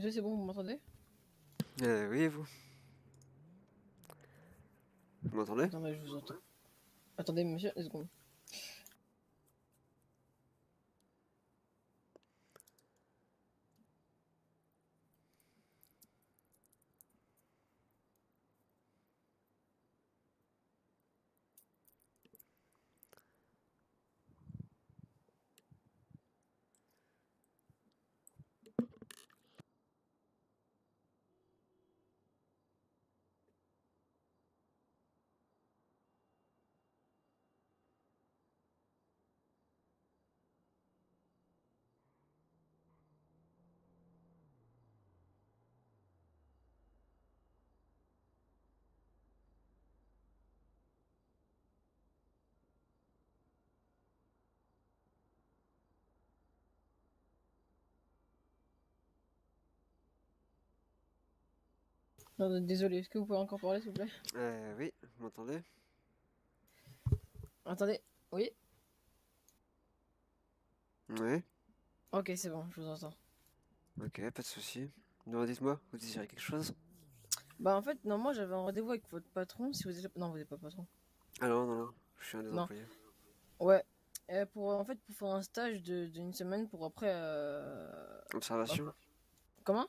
Monsieur, c'est bon, vous m'entendez? Euh, oui, et vous? Vous m'entendez? Non, mais je vous entends. Attendez, monsieur, une seconde. Non, désolé, est-ce que vous pouvez encore parler, s'il vous plaît? Euh, oui, vous m'entendez? Attendez, oui? Ouais, Ok, c'est bon, je vous entends. ok, pas de souci. Non, dites-moi, vous désirez quelque chose? Bah, en fait, non, moi j'avais un rendez-vous avec votre patron, si vous êtes. Non, vous n'êtes pas patron. Ah non, non, non, je suis un des Non. employés. Ouais. Euh, pour, en fait, pour faire un stage de- d'une semaine pour après. Euh... Observation Comment?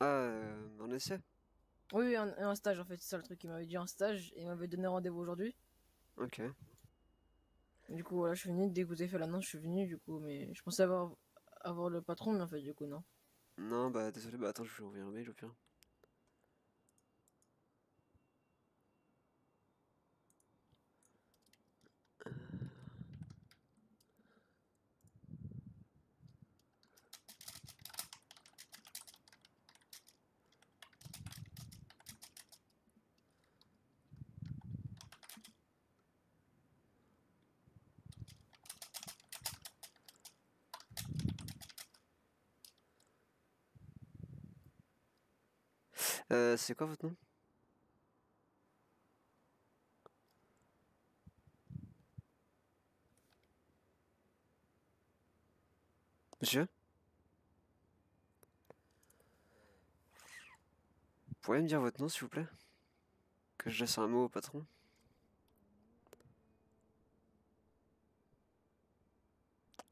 Ah, euh, en essai Oui, un, un stage en fait, c'est ça le truc. Il m'avait dit un stage et il m'avait donné rendez-vous aujourd'hui. Ok. Du coup, voilà, je suis venu. Dès que vous avez fait l'annonce, je suis venu, du coup, mais je pensais avoir, avoir le patron, mais en fait, du coup, non. Non, bah désolé, bah attends, je vais ouvrir un mail au pire. Euh, c'est quoi votre nom? Monsieur? Vous me dire votre nom, s'il vous plaît? Que je laisse un mot au patron?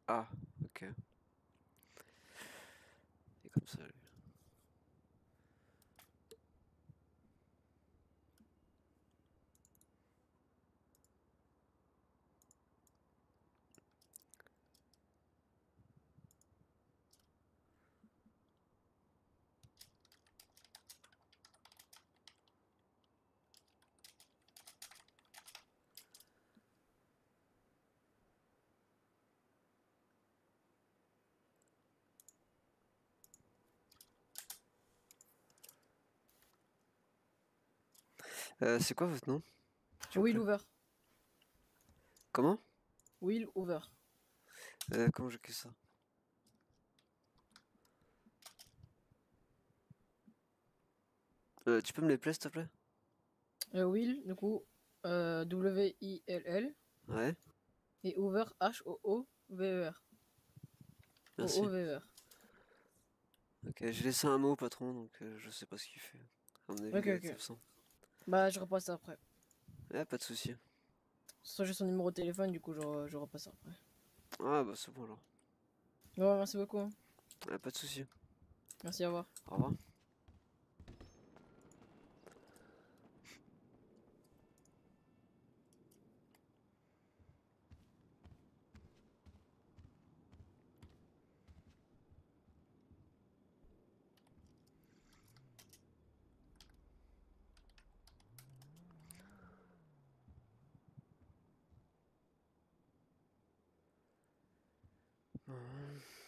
Ah, ok. Et comme ça, lui. Euh, c'est quoi votre nom? Will Hoover. Comment? Will Hoover. euh, Comment j'écris ça? Euh, Tu peux me l'appeler s'il te plaît? Euh, Will, du coup, W-I-L-L. Ouais, Et Hoover, H-O-O-V-E-R. merci. O-O-V-E-R. Ok, j'ai laissé un mot au patron donc je sais pas ce qu'il fait. À mon avis, Ok, il est ok. absent. Bah, je repasse ça après. Ouais, pas de souci. Soit j'ai son numéro de téléphone, du coup, je, je repasse ça après. Ah bah c'est bon alors. Ouais, merci beaucoup. hein. Ouais, pas de souci. Merci, au revoir. Au revoir. Mm-hmm.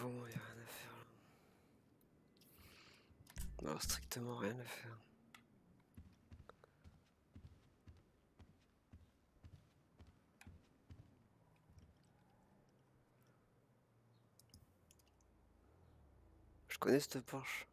Bon, y a rien à faire. Non, strictement rien à faire. Je connais cette Porsche.